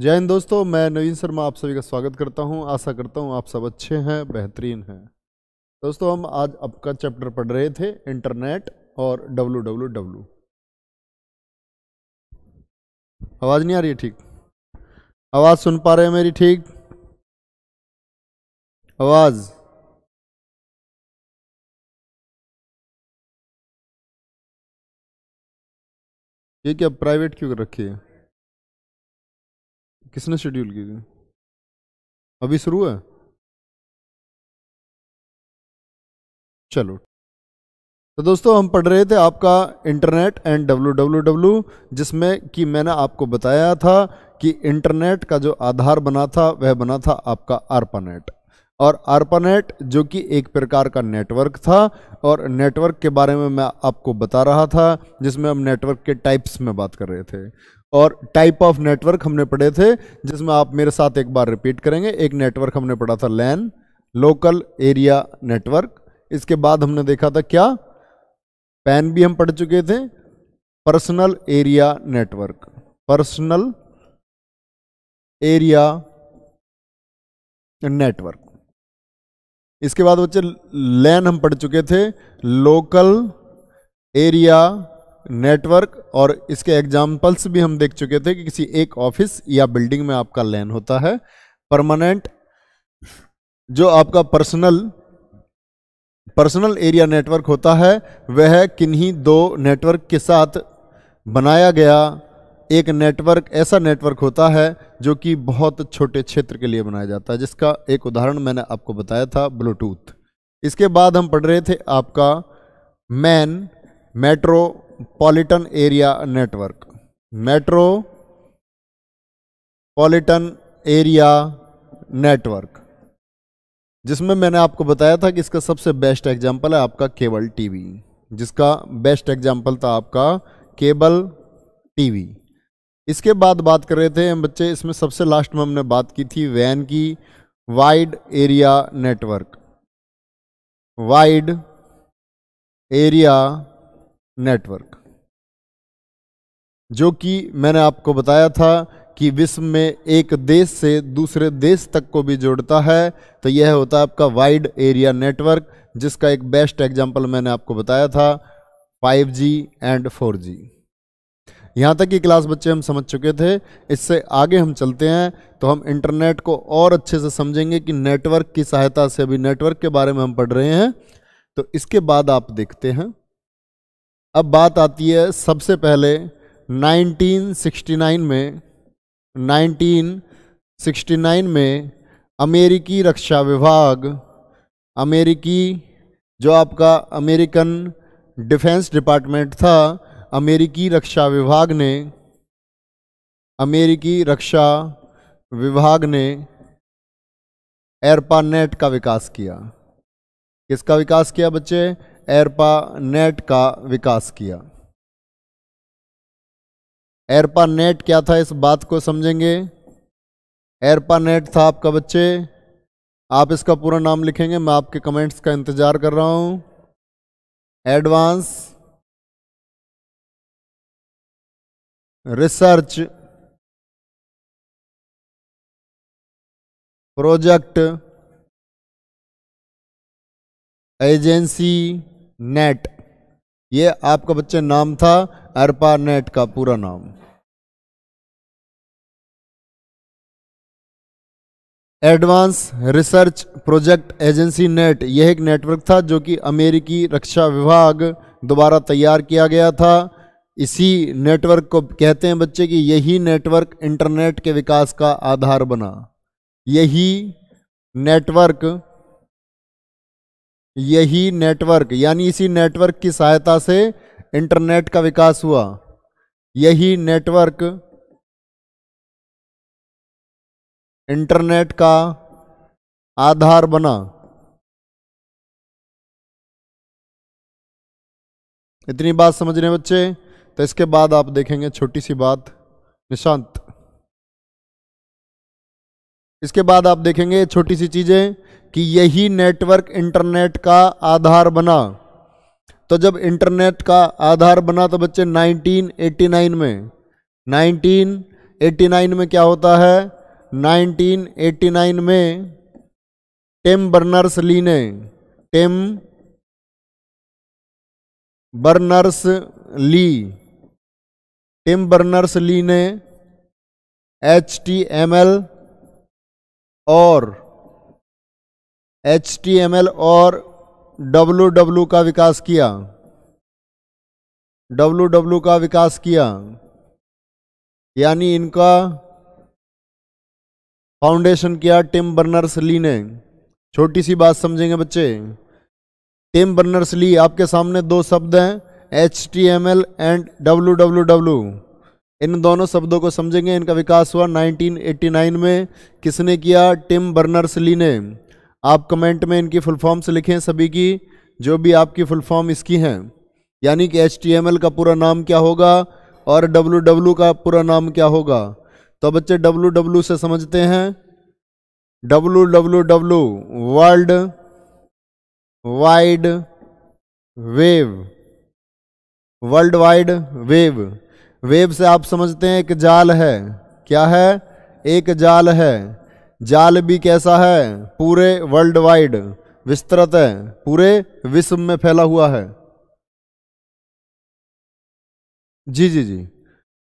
जय हिंद दोस्तों, मैं नवीन शर्मा आप सभी का स्वागत करता हूँ। आशा करता हूँ आप सब अच्छे हैं, बेहतरीन हैं। दोस्तों, हम आज आपका चैप्टर पढ़ रहे थे, इंटरनेट और डब्लू डब्लू डब्लू आवाज़ नहीं आ रही है ठीक? आवाज़ सुन पा रहे हैं मेरी ठीक? आवाज़। ये क्या प्राइवेट क्यों रखी है? किसने शेड्यूल की थी? अभी शुरू है? चलो। तो दोस्तों, हम पढ़ रहे थे आपका internet and W W W जिसमें कि मैंने आपको बताया था कि इंटरनेट का जो आधार बना था, वह बना था आपका आरपानेट और आरपानेट जो कि एक प्रकार का नेटवर्क था, और नेटवर्क के बारे में मैं आपको बता रहा था, जिसमें हम नेटवर्क के टाइप्स में बात कर रहे थे। और टाइप ऑफ़ नेटवर्क हमने पढ़े थे, जिसमें आप मेरे साथ एक बार रिपीट करेंगे। एक नेटवर्क हमने पढ़ा था लैन लोकल एरिया नेटवर्क इसके बाद हमने देखा था क्या? पैन भी हम पढ़ चुके थे। Personal area network personal area network इसके बाद बच्चे लैन हम पढ़ चुके थे। लोकल एरिया नेटवर्क और इसके एग्जाम्पल्स भी हम देख चुके थे कि किसी एक ऑफ़िस या बिल्डिंग में आपका लैन होता है। परमानेंट जो आपका पर्सनल पर्सनल एरिया नेटवर्क होता है, वह किन्हीं दो नेटवर्क के साथ बनाया गया एक नेटवर्क, ऐसा नेटवर्क होता है जो कि बहुत छोटे क्षेत्र के लिए बनाया जाता है, जिसका एक उदाहरण मैंने आपको बताया था, ब्लूटूथ। इसके बाद हम पढ़ रहे थे आपका MAN metropolitan area network metropolitan area network जिसमें मैंने आपको बताया था कि इसका सबसे बेस्ट एग्जांपल है आपका केबल टीवी जिसका बेस्ट एग्जांपल था आपका केबल टीवी इसके बाद बात कर रहे थे हम बच्चे, इसमें सबसे लास्ट में हमने बात की थी वैन की wide area network wide area network, जो कि मैंने आपको बताया था कि विश्व में एक देश से दूसरे देश तक को भी जोड़ता है तो यह होता है आपका वाइड एरिया नेटवर्क जिसका एक बेस्ट एग्जांपल मैंने आपको बताया था 5G एंड 4G यहाँ तक की क्लास बच्चे हम समझ चुके थे, इससे आगे हम चलते हैं तो हम इंटरनेट को और अच्छे से समझेंगे कि नेटवर्क की सहायता से अभी नेटवर्क के बारे में हम पढ़ रहे हैं। तो इसके बाद आप देखते हैं। अब बात आती है सबसे पहले 1969 में 1969 में अमेरिकी रक्षा विभाग, अमेरिकी जो आपका अमेरिकन डिफेंस डिपार्टमेंट था, अमेरिकी रक्षा विभाग ने, अमेरिकी रक्षा विभाग ने एयरपानेट का विकास किया। किसका विकास किया बच्चे? एयरपानेट का विकास किया। एयरपानेट क्या था इस बात को समझेंगे? एयरपानेट था आपका बच्चे। आप इसका पूरा नाम लिखेंगे, मैं आपके कमेंट्स का इंतज़ार कर रहा हूँ। Advance research project agency net. ये आपका बच्चे नाम था अरपा नेट का पूरा नाम। Advance research project agency net, यह एक नेटवर्क था जो कि अमेरिकी रक्षा विभाग द्वारा तैयार किया गया था। इसी नेटवर्क को कहते हैं बच्चे कि यही नेटवर्क इंटरनेट के विकास का आधार बना। यही नेटवर्क यही नेटवर्क, यानी इसी नेटवर्क की सहायता से इंटरनेट का विकास हुआ। यही नेटवर्क इंटरनेट का आधार बना। इतनी बात समझ रहे बच्चे तो इसके बाद आप देखेंगे छोटी सी बात, निशांत। इसके बाद आप देखेंगे छोटी सी चीज़ें कि यही नेटवर्क इंटरनेट का आधार बना। तो जब इंटरनेट का आधार बना तो बच्चे 1989 में 1989 में क्या होता है? 1989 में टिम बर्नर्स ली ने, Tim Berners Lee, Tim Berners Lee ने, एच टी एम एल और एच टी एम एल और डब्लू का विकास किया। डब्लू का विकास किया। यानी इनका फाउंडेशन किया टिम बर्नर्स ली ने। छोटी सी बात समझेंगे बच्चे। टिम बर्नर्स ली आपके सामने दो शब्द हैं H T M L and W W W इन दोनों शब्दों को समझेंगे। इनका विकास हुआ 1989 में। किसने किया? टिम बर्नर्स ली ने। आप कमेंट में इनकी फुल फॉर्म्स लिखें सभी की, जो भी आपकी फुल फॉर्म इसकी हैं। यानी कि एचटीएमएल का पूरा नाम क्या होगा और डब्लू का पूरा नाम क्या होगा? तो बच्चे डब्लू से समझते हैं। W W W world wide wave. World wide wave. Wave से आप समझते हैं एक जाल है। क्या है? एक जाल है। जाल भी कैसा है? पूरे वर्ल्ड वाइड विस्तृत है। पूरे विश्व में फैला हुआ है। जी जी जी।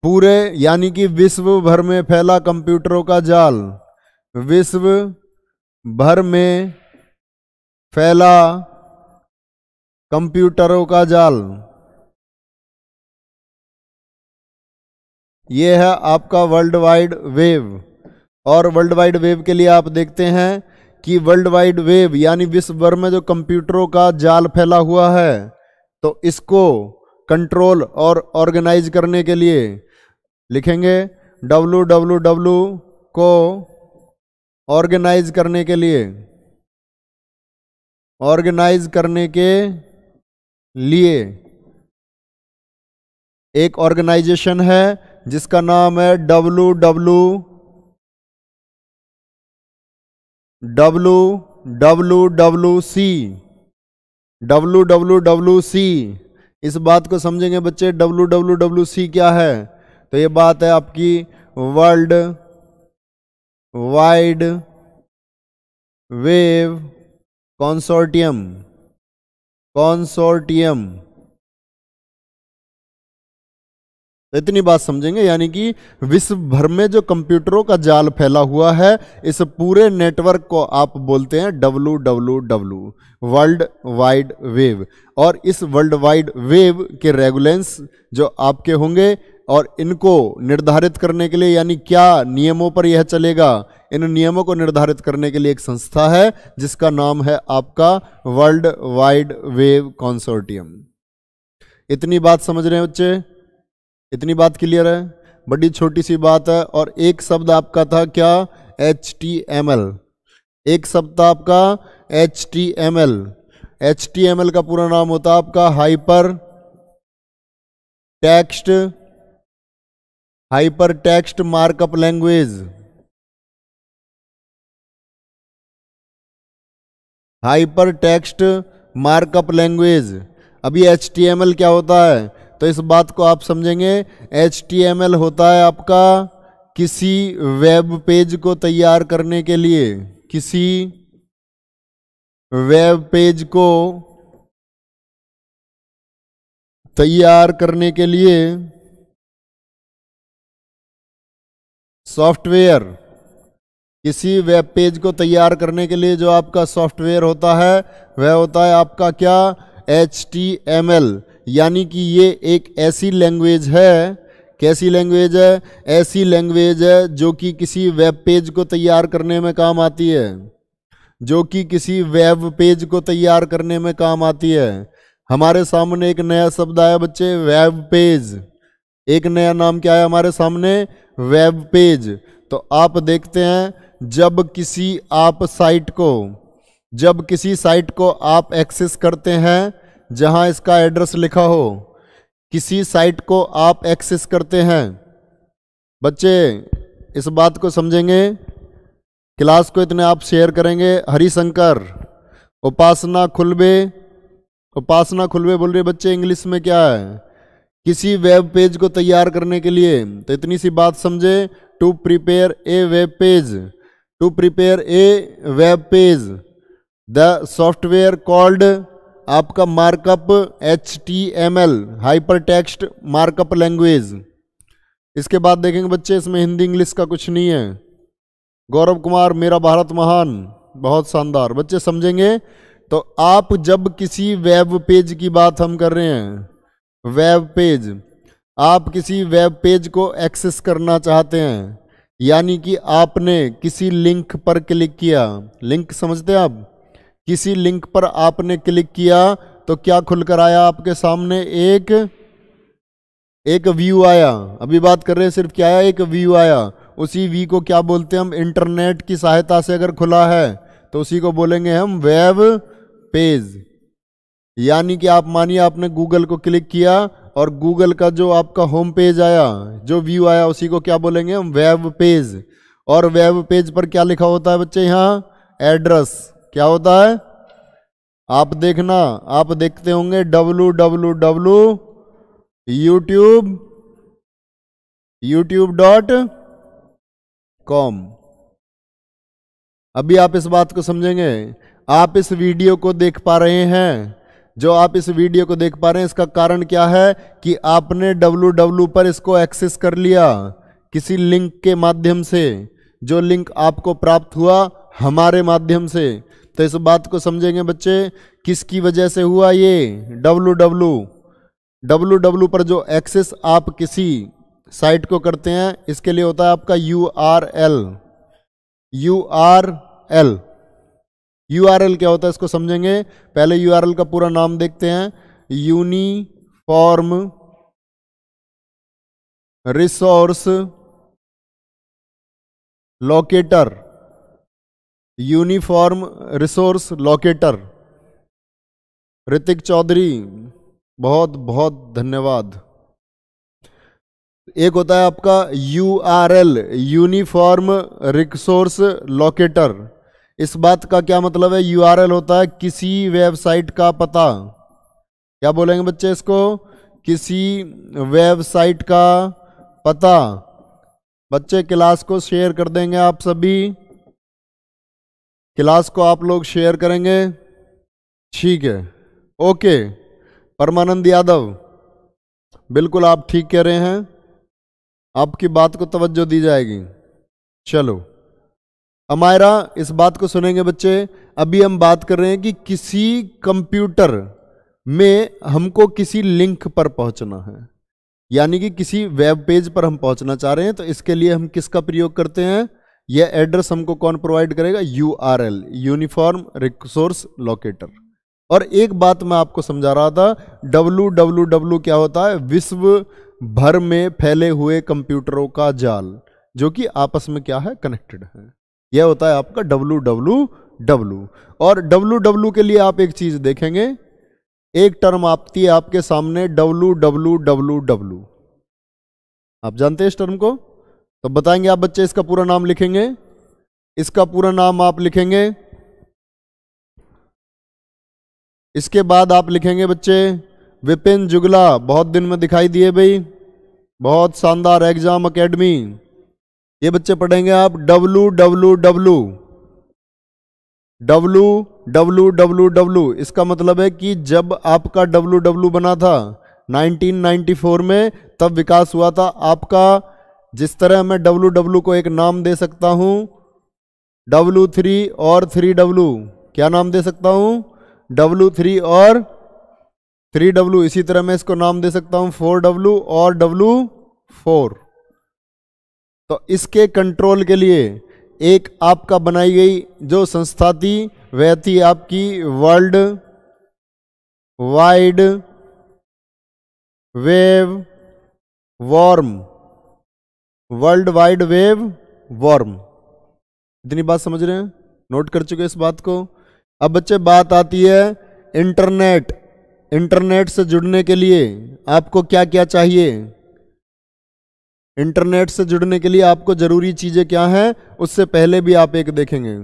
पूरे, यानी कि विश्व भर में फैला कंप्यूटरों का जाल। विश्व भर में फैला कंप्यूटरों का जाल। ये है आपका वर्ल्ड वाइड वेव और वर्ल्ड वाइड वेव के लिए आप देखते हैं कि वर्ल्ड वाइड वेव यानी विश्व भर में जो कंप्यूटरों का जाल फैला हुआ है तो इसको कंट्रोल और ऑर्गेनाइज करने के लिए लिखेंगे डब्लू को ऑर्गेनाइज करने के लिए. ऑर्गेनाइज करने के लिए एक ऑर्गेनाइजेशन है जिसका नाम है W W W W W C. W W W C. इस बात को समझेंगे बच्चे, डब्लू डब्लू डब्लू सी क्या है? तो ये बात है आपकी world wide wave consortium consortium. इतनी बात समझेंगे, यानी कि विश्व भर में जो कंप्यूटरों का जाल फैला हुआ है, इस पूरे नेटवर्क को आप बोलते हैं W W W world wide wave. और इस वर्ल्ड वाइड वेव के रेगुलेंस जो आपके होंगे और इनको निर्धारित करने के लिए, यानी क्या नियमों पर यह चलेगा, इन नियमों को निर्धारित करने के लिए एक संस्था है, जिसका नाम है आपका वर्ल्ड वाइड वेव कॉन्सोर्टियम। इतनी बात समझ रहे हैं बच्चे? इतनी बात क्लियर है? बड़ी छोटी सी बात है और एक शब्द आपका था क्या? एच टी एम एल एक शब्द था आपका H T M L H T M L का पूरा नाम होता है आपका hyper text hyper text markup language hyper text markup language अभी एच टी एम एल क्या होता है? तो इस बात को आप समझेंगे एचटीएमएल होता है आपका किसी वेब पेज को तैयार करने के लिए, किसी वेब पेज को तैयार करने के लिए सॉफ्टवेयर किसी वेब पेज को तैयार करने के लिए जो आपका सॉफ्टवेयर होता है, वह होता है आपका क्या? एच टी एम एल यानी कि ये एक ऐसी लैंग्वेज है, कैसी लैंग्वेज है? ऐसी लैंग्वेज है जो कि किसी वेब पेज को तैयार करने में काम आती है, जो कि किसी वेब पेज को तैयार करने में काम आती है। हमारे सामने एक नया शब्द आया बच्चे वेब पेज एक नया नाम क्या है हमारे सामने? वेब पेज तो आप देखते हैं, जब किसी आप साइट को, जब किसी साइट को आप एक्सेस करते हैं जहाँ इसका एड्रेस लिखा हो, किसी साइट को आप एक्सेस करते हैं। बच्चे, इस बात को समझेंगे, क्लास को इतने आप शेयर करेंगे। हरिशंकर, उपासना खुलबे उपासना खुलबे बोल रहे बच्चे, इंग्लिश में क्या है? किसी वेब पेज को तैयार करने के लिए तो इतनी सी बात समझे to prepare a web page to prepare a web page the software called आपका markup H T M L hyper text markup language इसके बाद देखेंगे बच्चे, इसमें हिंदी इंग्लिश का कुछ नहीं है। गौरव कुमार, मेरा भारत महान। बहुत शानदार। बच्चे, समझेंगे? तो आप जब किसी वेब पेज की बात हम कर रहे हैं वेब पेज आप किसी वेब पेज को एक्सेस करना चाहते हैं, यानी कि आपने किसी लिंक पर क्लिक किया। लिंक समझते हैं आप? किसी लिंक पर आपने क्लिक किया तो क्या खुलकर आया आपके सामने? एक एक व्यू आया। अभी बात कर रहे हैं, सिर्फ़ क्या आया? एक व्यू आया। उसी वी को क्या बोलते हैं हम? इंटरनेट की सहायता से अगर खुला है तो उसी को बोलेंगे हम वेब पेज। यानी कि आप मानिए आपने गूगल को क्लिक किया और गूगल का जो आपका होम पेज आया, जो व्यू आया, उसी को क्या बोलेंगे हम? Web page. और वेब पेज पर क्या लिखा होता है बच्चे यहाँ? एड्रेस। क्या होता है? आप देखना, आप देखते होंगे W W W YouTube YouTube dot com. अभी आप इस बात को समझेंगे, आप इस वीडियो को देख पा रहे हैं। जो आप इस वीडियो को देख पा रहे हैं, इसका कारण क्या है कि आपने डब्लू डब्लू पर इसको एक्सेस कर लिया किसी लिंक के माध्यम से। जो लिंक आपको प्राप्त हुआ हमारे माध्यम से। तो इस बात को समझेंगे बच्चे, किसकी वजह से हुआ ये? डब्लू डब्लू डब्लू डब्लू पर जो एक्सेस आप किसी साइट को करते हैं, इसके लिए होता है आपका U R L U R L U R L क्या होता है इसको समझेंगे? पहले यू आर एल का पूरा नाम देखते हैं। Uniform resource locator uniform resource locator. Hrithik Chaudhary, बहुत बहुत धन्यवाद। एक होता है आपका U R L uniform resource locator. इस बात का क्या मतलब है? यू आर एल होता है किसी वेबसाइट का पता। क्या बोलेंगे बच्चे इसको? किसी वेबसाइट का पता। बच्चे क्लास को शेयर कर देंगे आप सभी। क्लास को आप लोग शेयर करेंगे। ठीक है। ओके। परमानंद यादव, बिल्कुल आप ठीक कह रहे हैं। आपकी बात को तवज्जो दी जाएगी। चलो। अमायरा, इस बात को सुनेंगे बच्चे। अभी हम बात कर रहे हैं कि किसी कंप्यूटर में हमको किसी लिंक पर पहुँचना है। यानी कि किसी वेब पेज पर हम पहुँचना चाह रहे हैं तो इसके लिए हम किसका प्रयोग करते हैं? यह एड्रेस हमको कौन प्रोवाइड करेगा? U R L uniform resource locator और एक बात मैं आपको समझा रहा था डब्लू डब्लू डब्लू क्या होता है? विश्व भर में फैले हुए कंप्यूटरों का जाल, जो कि आपस में क्या है? कनेक्टेड है। यह होता है आपका डब्लू डब्लू डब्लू और डब्लू डब्लू के लिए आप एक चीज़ देखेंगे। एक टर्म आती है आपके सामने डब्लू डब्लू डब्लू डब्लू आप जानते हैं इस टर्म को? तो बताएँगे आप बच्चे, इसका पूरा नाम लिखेंगे। इसका पूरा नाम आप लिखेंगे। इसके बाद आप लिखेंगे बच्चे, विपिन जुगला, बहुत दिन में दिखाई दिए भाई। बहुत शानदार एग्ज़ाम एकेडमी ये बच्चे पढ़ेंगे आप W W W W W W W इसका मतलब है कि जब आपका डब्लू डब्लू बना था 1994 में, तब विकास हुआ था आपका जिस तरह मैं डब्लू डब्लू को एक नाम दे सकता हूँ डब्लू थ्री और थ्री डब्लू क्या नाम दे सकता हूँ? डब्लू थ्री और थ्री डब्लू इसी तरह मैं इसको नाम दे सकता हूँ फोर डब्लू और डब्लू फोर तो इसके कंट्रोल के लिए एक आपका बनाई गई जो संस्था थी, वह थी आपकी world wide wave warm world wide wave warm इतनी बात समझ रहे हैं? नोट कर चुके इस बात को? अब बच्चे, बात आती है इंटरनेट इंटरनेट से जुड़ने के लिए आपको क्या क्या चाहिए? इंटरनेट से जुड़ने के लिए आपको ज़रूरी चीज़ें क्या हैं? उससे पहले भी आप एक देखेंगे।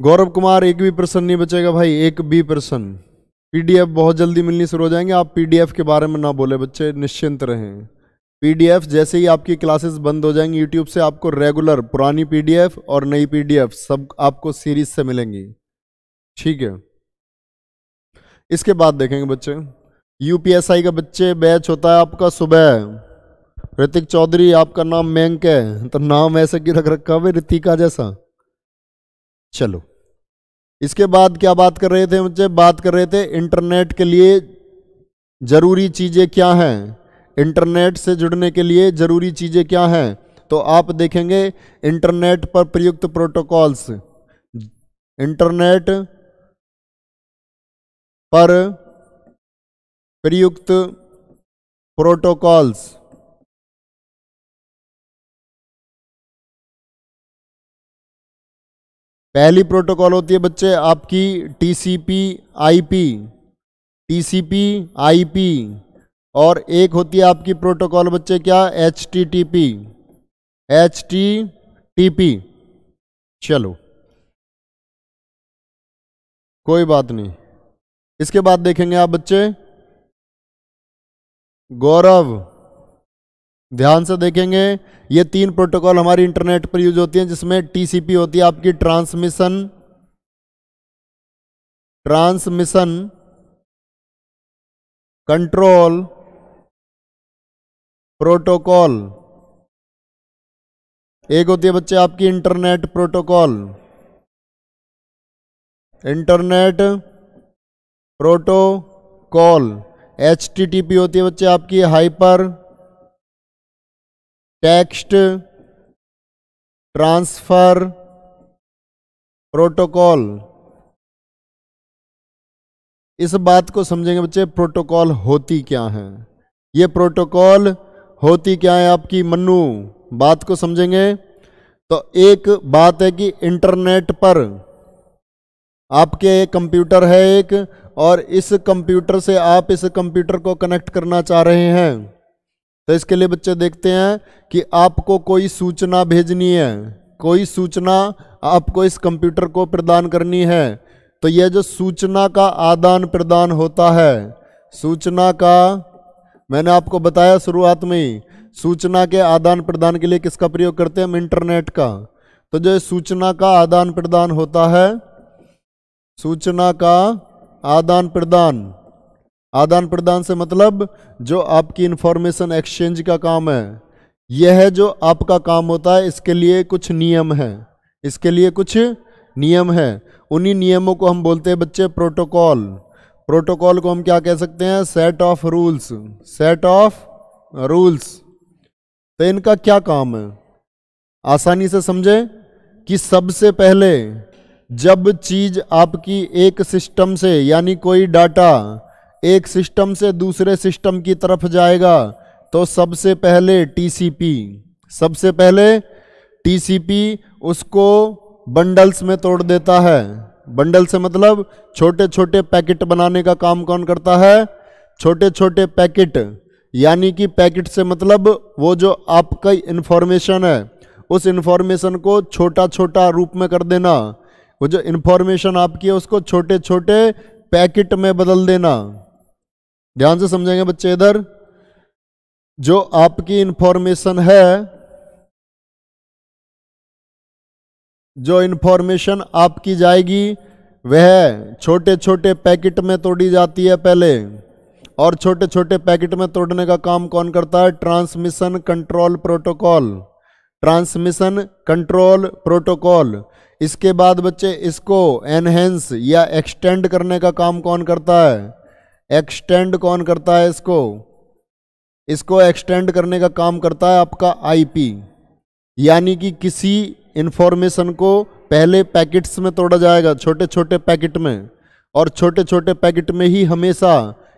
गौरव कुमार, एक भी प्रश्न नहीं बचेगा भाई, एक भी प्रश्न। पीडीएफ बहुत जल्दी मिलनी शुरू हो जाएँगे। आप पीडीएफ के बारे में ना बोले, बच्चे निश्चिंत रहें। पीडीएफ जैसे ही आपकी क्लासेस बंद हो जाएँगी यूट्यूब से आपको रेगुलर पुरानी पीडीएफ और नई पीडीएफ सब आपको सीरीज़ से मिलेंगी। ठीक है। इसके बाद देखेंगे बच्चे। यूपीएसआई का बच्चे बैच होता है आपका सुबह। ऋतिक चौधरी, आपका नाम मैंक है। तो नाम ऐसे क्यों रख रखा हुआ ऋतिका जैसा। चलो। इसके बाद क्या बात कर रहे थे बच्चे? बात कर रहे थे इंटरनेट के लिए ज़रूरी चीज़ें क्या हैं? इंटरनेट से जुड़ने के लिए ज़रूरी चीज़ें क्या हैं? तो आप देखेंगे इंटरनेट पर प्रयुक्त प्रोटोकॉल्स। इंटरनेट पर प्रयुक्त प्रोटोकॉल्स। पहली प्रोटोकॉल होती है बच्चे आपकी टीसीपी, आईपी टीसीपी, आईपी, और एक होती है आपकी प्रोटोकॉल बच्चे क्या? H T T P H T T P चलो। कोई बात नहीं। इसके बाद देखेंगे आप बच्चे। गौरव। ध्यान से देखेंगे, ये तीन प्रोटोकॉल हमारी इंटरनेट पर यूज़ होती हैं, जिसमें टीसीपी होती है आपकी ट्रांसमिशन ट्रांसमिशन, कंट्रोल, प्रोटोकॉल। एक होती है बच्चे आपकी internet protocol. Internet protocol. HTTP होती है बच्चे आपकी हाइपर टेक्स्ट, ट्रांसफ़र, प्रोटोकॉल। इस बात को समझेंगे बच्चे, प्रोटोकॉल होती क्या है? ये प्रोटोकॉल होती क्या है आपकी, मन्नू? बात को समझेंगे? तो एक बात है कि इंटरनेट पर आपके कंप्यूटर है एक, और इस कंप्यूटर से आप इस कंप्यूटर को कनेक्ट करना चाह रहे हैं। तो इसके लिए बच्चे देखते हैं कि आपको कोई सूचना भेजनी है। कोई सूचना आपको इस कंप्यूटर को प्रदान करनी है। तो यह जो सूचना का आदान प्रदान होता है, सूचना का, मैंने आपको बताया शुरुआत में ही, सूचना के आदान प्रदान के लिए किसका प्रयोग करते हैं? हम इंटरनेट का। तो जो सूचना का आदान प्रदान होता है, सूचना का आदान प्रदान आदान प्रदान से मतलब जो आपकी इंफॉर्मेशन एक्सचेंज का काम है। यह है जो आपका काम होता है, इसके लिए कुछ नियम है। इसके लिए कुछ नियम है। उन्हीं नियमों को हम बोलते हैं बच्चे प्रोटोकॉल प्रोटोकॉल को हम क्या कह सकते हैं? Set of rules set of rules तो इनका क्या काम है? आसानी से समझे कि सबसे पहले जब चीज़ आपकी एक सिस्टम से, यानी कोई डाटा एक सिस्टम से दूसरे सिस्टम की तरफ़ जाएगा तो सबसे पहले टीसीपी सबसे पहले टीसीपी उसको बंडल्स में तोड़ देता है। बंडल से मतलब छोटे छोटे पैकेट बनाने का काम कौन करता है? छोटे छोटे पैकेट, यानी कि पैकेट से मतलब वो जो आपका इन्फॉर्मेशन है, उस इंफॉर्मेशन को छोटा छोटा रूप में कर देना। वो जो इन्फॉर्मेशन आपकी है, उसको छोटे छोटे पैकेट में बदल देना। ध्यान से समझेंगे बच्चे इधर। जो आपकी इंफॉर्मेशन है, जो इंफॉर्मेशन आपकी जाएगी, वह छोटे छोटे पैकेट में तोड़ी जाती है पहले। और छोटे छोटे पैकेट में तोड़ने का काम कौन करता है? Transmission control protocol transmission control protocol इसके बाद बच्चे इसको एनहेंस या एक्सटेंड करने का काम कौन करता है? एक्सटेंड कौन करता है इसको? इसको एक्सटेंड करने का काम करता है आपका आईपी यानी कि किसी इंफॉर्मेशन को पहले पैकेट्स में तोड़ा जाएगा छोटे छोटे पैकेट में। और छोटे छोटे पैकेट में ही हमेशा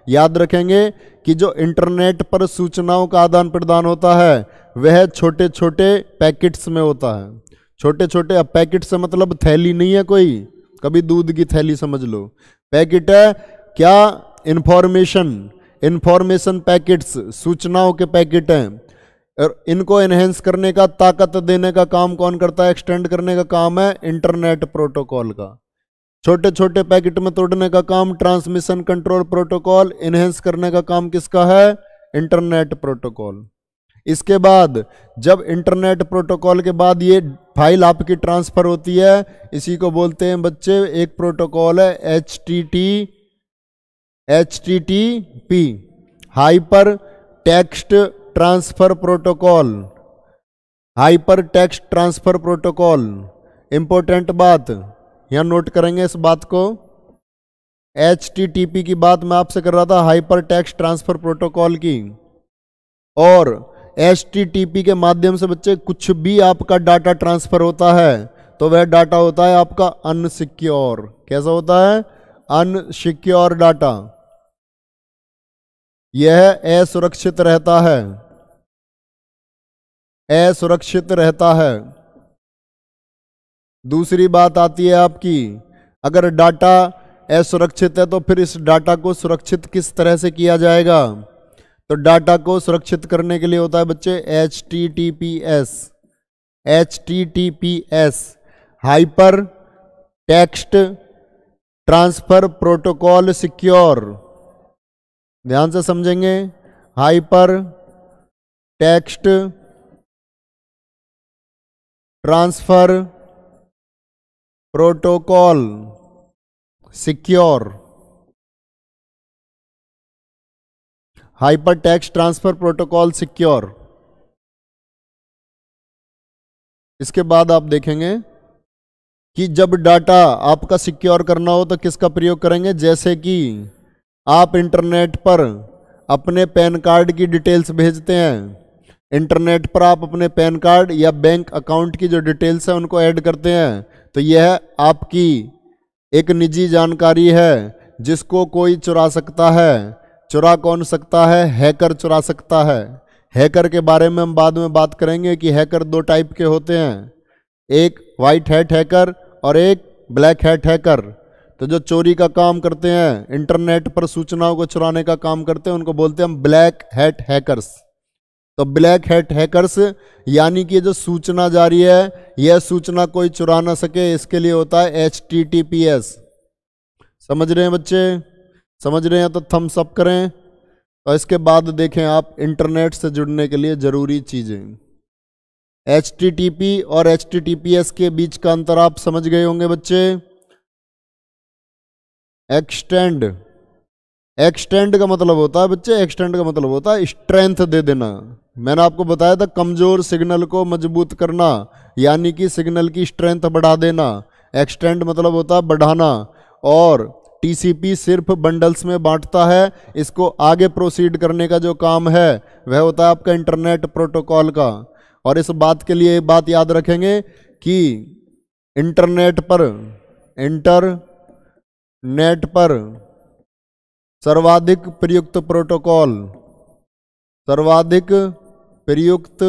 याद रखेंगे कि जो इंटरनेट पर सूचनाओं का आदान प्रदान होता है, वह छोटे छोटे पैकेट्स में होता है। छोटे छोटे अब पैकेट से मतलब थैली नहीं है कोई। कभी दूध की थैली समझ लो। पैकेट है, क्या इंफॉर्मेशन इंफॉर्मेशन पैकेट्स सूचनाओं के पैकेट हैं। और इनको एनहेंस करने का, ताकत देने का काम कौन करता है? एक्सटेंड करने का काम है इंटरनेट प्रोटोकॉल का। छोटे छोटे पैकेट में तोड़ने का काम ट्रांसमिशन कंट्रोल प्रोटोकॉल इनहेंस करने का काम किसका है? इंटरनेट प्रोटोकॉल इसके बाद, जब इंटरनेट प्रोटोकॉल के बाद ये फ़ाइल आपकी ट्रांसफ़र होती है, इसी को बोलते हैं बच्चे, एक प्रोटोकॉल है H T T H T T P hyper text transfer protocol hyper text transfer protocol important बात, यहाँ नोट करेंगे इस बात को। एच टी टी पी की बात मैं आपसे कर रहा था हाइपर टेक्स्ट ट्रांसफ़र प्रोटोकॉल की। और एच टी टी पी के माध्यम से बच्चे कुछ भी आपका डाटा ट्रांसफ़र होता है तो वह डाटा होता है आपका अनसिक्योर कैसा होता है? अनसिक्योर डाटा यह असुरक्षित रहता है। असुरक्षित रहता है। दूसरी बात आती है आपकी, अगर डाटा असुरक्षित है तो फिर इस डाटा को सुरक्षित किस तरह से किया जाएगा? तो डाटा को सुरक्षित करने के लिए होता है बच्चे H T T P S H T T P S hyper text transfer protocol secure. ध्यान से समझेंगे। Hyper text transfer protocol secure. Hyper text transfer protocol secure. इसके बाद आप देखेंगे कि जब डाटा आपका सिक्योर करना हो तो किसका प्रयोग करेंगे? जैसे कि आप इंटरनेट पर अपने पैन कार्ड की डिटेल्स भेजते हैं। इंटरनेट पर आप अपने पैन कार्ड या बैंक अकाउंट की जो डिटेल्स हैं उनको ऐड करते हैं। तो यह आपकी एक निजी जानकारी है, जिसको कोई चुरा सकता है। चुरा कौन सकता है? हैकर चुरा सकता है। हैकर के बारे में हम बाद में बात करेंगे कि हैकर दो टाइप के होते हैं। एक वाइट हैट हैकर और एक ब्लैक हैट हैकर तो जो चोरी का काम करते हैं, इंटरनेट पर सूचनाओं को चुराने का काम करते हैं, उनको बोलते हैं हम ब्लैक हैट हैकर्स। तो ब्लैक हैट हैकर्स, यानी कि जो सूचना जारी है, यह सूचना कोई चुरा ना सके, इसके लिए होता है H T T P S समझ रहे हैं बच्चे? समझ रहे हैं तो थम्स अप करें। और इसके बाद देखें आप इंटरनेट से जुड़ने के लिए ज़रूरी चीज़ें। एच टी टी पी और H T T P S के बीच का अंतर आप समझ गए होंगे बच्चे? एक्सटेंड एक्सटेंड का मतलब होता है बच्चे एक्सटेंड का मतलब होता है स्ट्रेंथ दे देना। मैंने आपको बताया था कमज़ोर सिग्नल को मज़बूत करना, यानी कि सिग्नल की स्ट्रेंथ बढ़ा देना। एक्सटेंड मतलब होता है बढ़ाना, और टीसीपी सिर्फ़ बंडल्स में बांटता है, इसको आगे प्रोसीड करने का जो काम है, वह होता है आपका इंटरनेट प्रोटोकॉल का। और इस बात के लिए बात याद रखेंगे कि इंटरनेट पर इंटर नेट पर सर्वाधिक प्रयुक्त प्रोटोकॉल। सर्वाधिक प्रयुक्त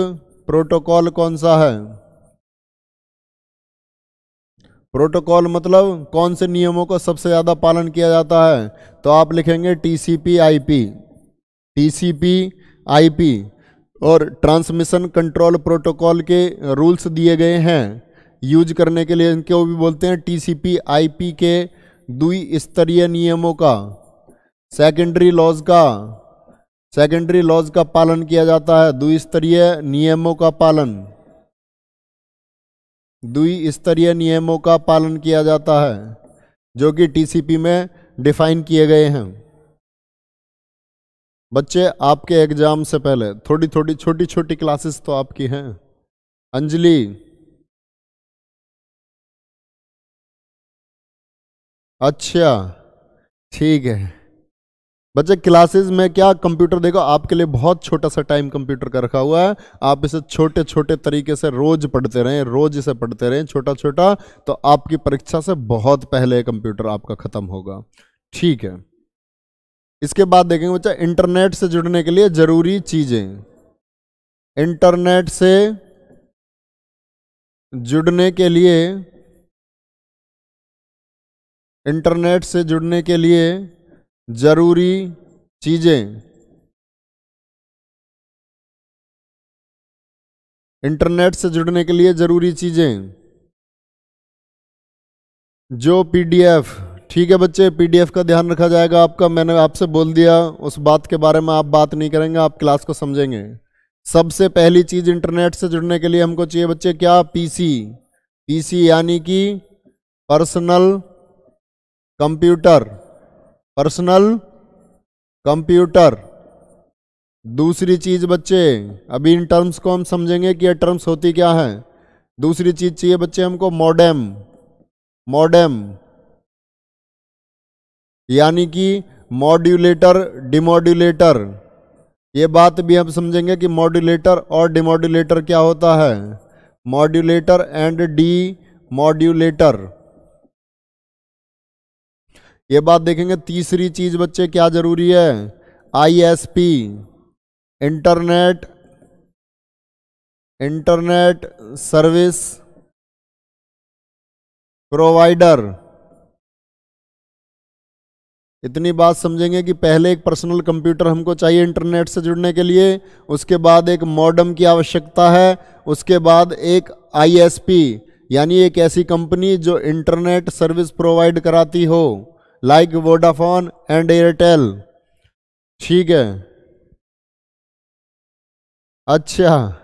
प्रोटोकॉल कौन सा है? प्रोटोकॉल मतलब कौन से नियमों का सबसे ज़्यादा पालन किया जाता है? तो आप लिखेंगे टीसीपी आईपी। टीसीपी आईपी और ट्रांसमिशन कंट्रोल प्रोटोकॉल के रूल्स दिए गए हैं। यूज़ करने के लिए इनके वो भी बोलते हैं टीसीपी आईपी के द्वि स्तरीय नियमों का सेकेंडरी लॉज का सेकेंडरी लॉज का पालन किया जाता है। द्विस्तरीय नियमों का पालन द्विस्तरीय नियमों का पालन किया जाता है, जो कि टीसीपी में डिफाइन किए गए हैं। बच्चे, आपके एग्ज़ाम से पहले थोड़ी थोड़ी छोटी छोटी क्लासेस तो आपकी हैं। अंजलि अच्छा ठीक है। बच्चे, क्लासेस में क्या कंप्यूटर, देखो, आपके लिए बहुत छोटा सा टाइम कंप्यूटर का रखा हुआ है। आप इसे छोटे छोटे तरीके से रोज पढ़ते रहें, रोज इसे पढ़ते रहें छोटा छोटा तो आपकी परीक्षा से बहुत पहले कंप्यूटर आपका खत्म होगा। ठीक है। इसके बाद देखेंगे बच्चा, इंटरनेट से जुड़ने के लिए ज़रूरी चीज़ें। इंटरनेट से जुड़ने के लिए इंटरनेट से जुड़ने के लिए ज़रूरी चीज़ें। इंटरनेट से जुड़ने के लिए ज़रूरी चीज़ें। जो पीडीएफ, ठीक है बच्चे, पीडीएफ का ध्यान रखा जाएगा आपका। मैंने आपसे बोल दिया, उस बात के बारे में आप बात नहीं करेंगे, आप क्लास को समझेंगे। सबसे पहली चीज़ इंटरनेट से जुड़ने के लिए हमको चाहिए बच्चे क्या? पीसी। पीसी यानी कि पर्सनल कंप्यूटर, पर्सनल कंप्यूटर। दूसरी चीज़ बच्चे, अभी इन टर्म्स को हम समझेंगे कि ये टर्म्स होती क्या है। दूसरी चीज़ चाहिए बच्चे हमको, मॉडेम मॉडेम। यानी कि मॉड्यूलेटर, डिमोड्यूलेटर। ये बात भी हम समझेंगे कि मॉड्यूलेटर और डिमोड्यूलेटर क्या होता है। Modulator and demodulator. ये बात देखेंगे तीसरी चीज़ बच्चे, क्या ज़रूरी है? ISP internet internet service provider इतनी बात समझेंगे कि पहले एक पर्सनल कंप्यूटर हमको चाहिए इंटरनेट से जुड़ने के लिए, उसके बाद एक मॉडम की आवश्यकता है, उसके बाद एक आईएसपी यानी एक ऐसी कंपनी जो इंटरनेट सर्विस प्रोवाइड कराती हो। लाइक वोडाफोन एंड एयरटेल ठीक है? अच्छा।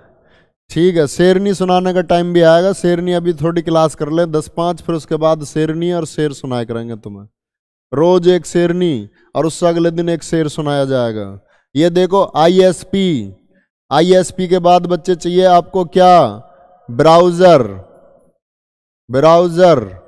ठीक है, शेरनी सुनाने का टाइम भी आएगा। शेरनी अभी थोड़ी क्लास कर ले, दस पाँच, फिर उसके बाद शेरनी और शेर सुनाया करेंगे तुम्हें। रोज एक शेरनी और उससे अगले दिन एक शेर सुनाया जाएगा। ये देखो आईएसपी आईएसपी के बाद बच्चे चाहिए आपको क्या? ब्राउज़र। ब्राउज़र।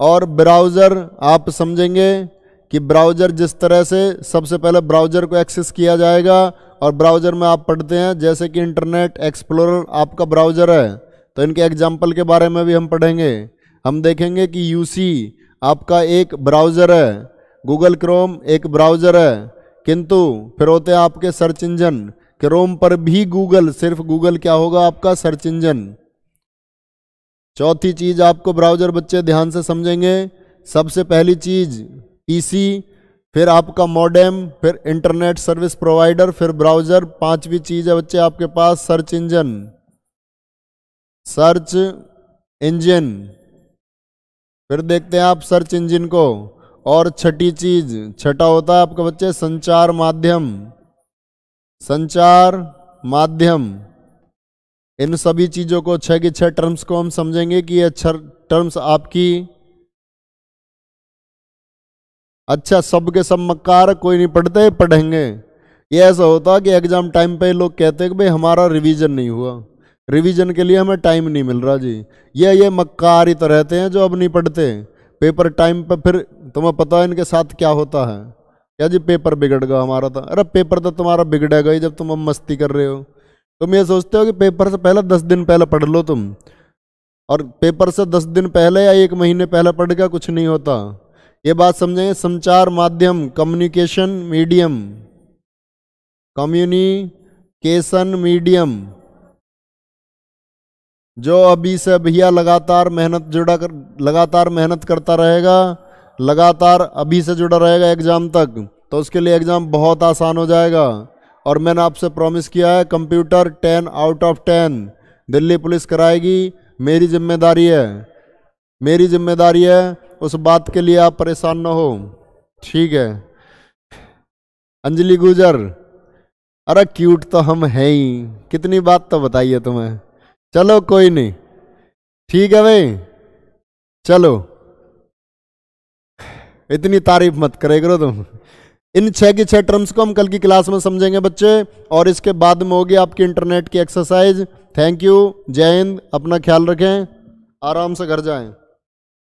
और ब्राउज़र आप समझेंगे कि ब्राउज़र जिस तरह से सबसे पहले ब्राउज़र को एक्सेस किया जाएगा और ब्राउज़र में आप पढ़ते हैं, जैसे कि इंटरनेट एक्सप्लोरर आपका ब्राउज़र है। तो इनके एग्ज़ाम्पल के बारे में भी हम पढ़ेंगे। हम देखेंगे कि यूसी आपका एक ब्राउज़र है, गूगल क्रोम एक ब्राउज़र है। किंतु फिर होते हैं आपके सर्च इंजन क्रोम पर भी गूगल, सिर्फ़ गूगल क्या होगा आपका सर्च इंजन। चौथी चीज़ आपको ब्राउज़र बच्चे ध्यान से समझेंगे। सबसे पहली चीज़ पीसी, फिर आपका मॉडेम, फिर इंटरनेट सर्विस प्रोवाइडर, फिर ब्राउज़र। पांचवी चीज़ है बच्चे आपके पास, सर्च इंजन। Search engine. फिर देखते हैं आप सर्च इंजन को। और छठी चीज़, छठा होता है आपके बच्चे, संचार माध्यम। संचार माध्यम। इन सभी चीज़ों को छह की छह टर्म्स को हम समझेंगे कि ये टर्म्स आपकी अच्छा सब के सब मक्कार, कोई नहीं पढ़ते, पढ़ेंगे। ये ऐसा होता कि एग्ज़ाम टाइम पे लोग कहते हैं कि भाई हमारा रिवीजन नहीं हुआ। रिवीजन के लिए हमें टाइम नहीं मिल रहा जी। ये ये मक्कार ही तो रहते हैं जो अब नहीं पढ़ते। पेपर टाइम पे फिर तुम्हें पता है इनके साथ क्या होता है। क्या जी पेपर बिगड़ गया हमारा था अरे पेपर तो तुम्हारा बिगड़ेगा ही जब तुम अब मस्ती कर रहे हो। तुम ये सोचते हो कि पेपर से पहले दस दिन पहले पढ़ लो तुम। और पेपर से दस दिन पहले या एक महीने पहले पढ़ गया कुछ नहीं होता। ये बात समझेंगे। संचार माध्यम कम्युनिकेशन मीडियम कम्युनिकेशन मीडियम जो अभी से भैया लगातार मेहनत जुड़ा कर, लगातार मेहनत करता रहेगा, लगातार अभी से जुड़ा रहेगा एग्ज़ाम तक तो उसके लिए एग्ज़ाम बहुत आसान हो जाएगा। और मैंने आपसे प्रॉमिस किया है computer ten out of ten Delhi police कराएगी, मेरी ज़िम्मेदारी है। मेरी ज़िम्मेदारी है, उस बात के लिए आप परेशान ना हो। ठीक है। अंजलि गुजर, अरे क्यूट तो हम हैं ही। कितनी बात तो बताइए तुम्हें। चलो कोई नहीं। ठीक है भाई। चलो। इतनी तारीफ़ मत करे करो तुम। इन छः की छः टर्म्स को हम कल की क्लास में समझेंगे बच्चे। और इसके बाद में होगी आपकी इंटरनेट की एक्सरसाइज थैंक यू जय हिंद, अपना ख्याल रखें, आराम से घर जाएँ।